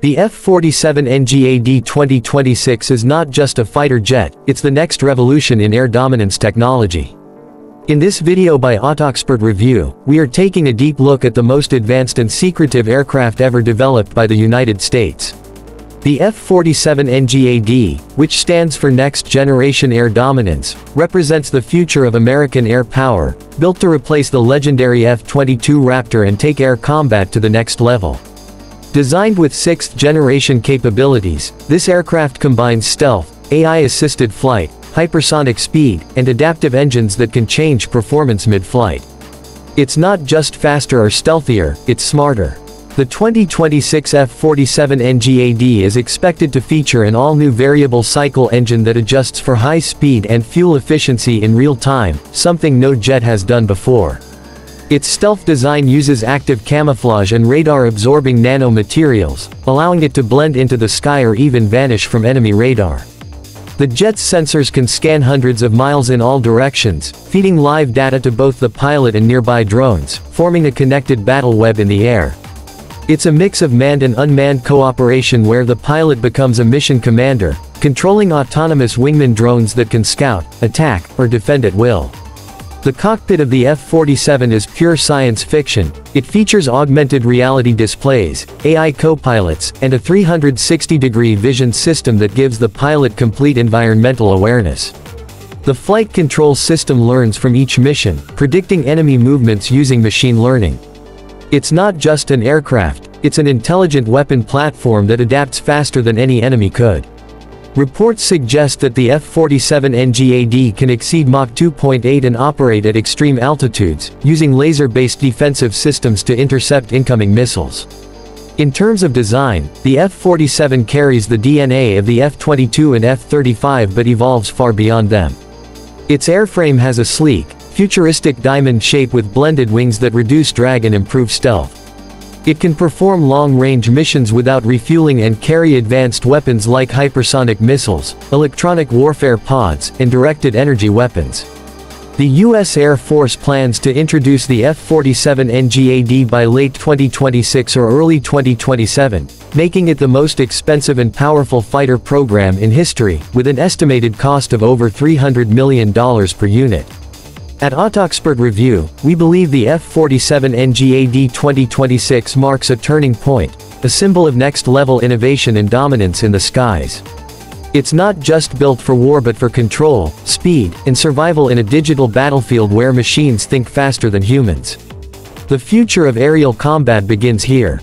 The F-47 NGAD 2026 is not just a fighter jet, it's the next revolution in air dominance technology. In this video by Autoxpert Review, we are taking a deep look at the most advanced and secretive aircraft ever developed by the United States. The F-47 NGAD, which stands for Next Generation Air Dominance, represents the future of American air power, built to replace the legendary F-22 Raptor and take air combat to the next level. Designed with sixth-generation capabilities, this aircraft combines stealth, AI-assisted flight, hypersonic speed, and adaptive engines that can change performance mid-flight. It's not just faster or stealthier, it's smarter. The 2026 F-47 NGAD is expected to feature an all-new variable cycle engine that adjusts for high speed and fuel efficiency in real time, something no jet has done before. Its stealth design uses active camouflage and radar-absorbing nanomaterials, allowing it to blend into the sky or even vanish from enemy radar. The jet's sensors can scan hundreds of miles in all directions, feeding live data to both the pilot and nearby drones, forming a connected battle web in the air. It's a mix of manned and unmanned cooperation where the pilot becomes a mission commander, controlling autonomous wingman drones that can scout, attack, or defend at will. The cockpit of the F-47 is pure science fiction, it features augmented reality displays, AI co-pilots, and a 360-degree vision system that gives the pilot complete environmental awareness. The flight control system learns from each mission, predicting enemy movements using machine learning. It's not just an aircraft, it's an intelligent weapon platform that adapts faster than any enemy could. Reports suggest that the F-47 NGAD can exceed Mach 2.8 and operate at extreme altitudes, using laser-based defensive systems to intercept incoming missiles. In terms of design, the F-47 carries the DNA of the F-22 and F-35 but evolves far beyond them. Its airframe has a sleek, futuristic diamond shape with blended wings that reduce drag and improve stealth. It can perform long-range missions without refueling and carry advanced weapons like hypersonic missiles, electronic warfare pods, and directed energy weapons. The U.S. Air Force plans to introduce the F-47 NGAD by late 2026 or early 2027, making it the most expensive and powerful fighter program in history, with an estimated cost of over $300 million per unit. At Autoxpert Review, we believe the F-47 NGAD 2026 marks a turning point, a symbol of next-level innovation and dominance in the skies. It's not just built for war but for control, speed, and survival in a digital battlefield where machines think faster than humans. The future of aerial combat begins here.